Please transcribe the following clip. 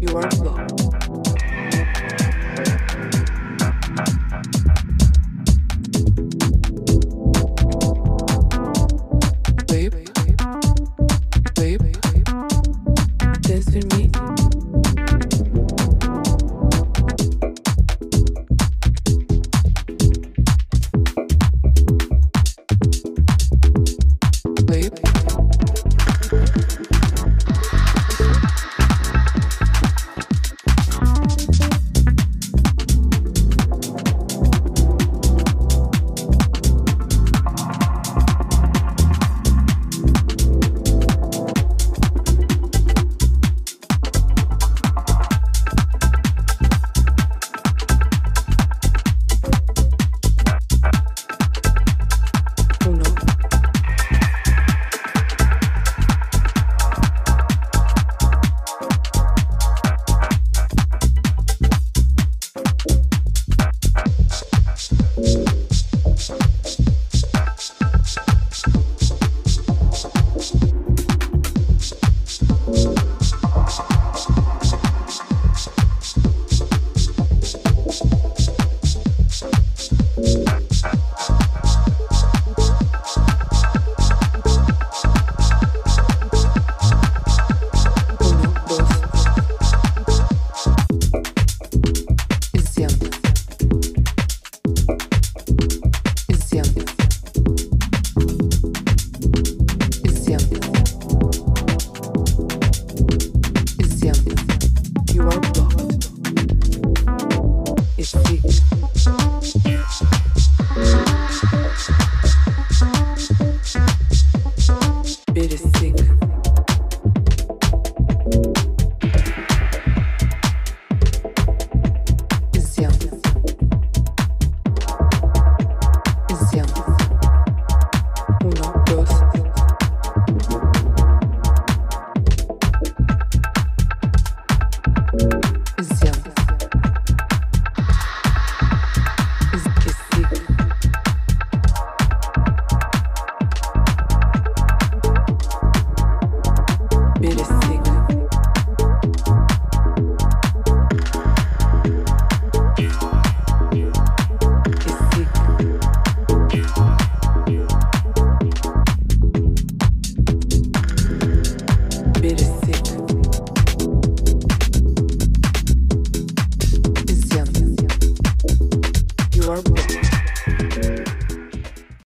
you are alone.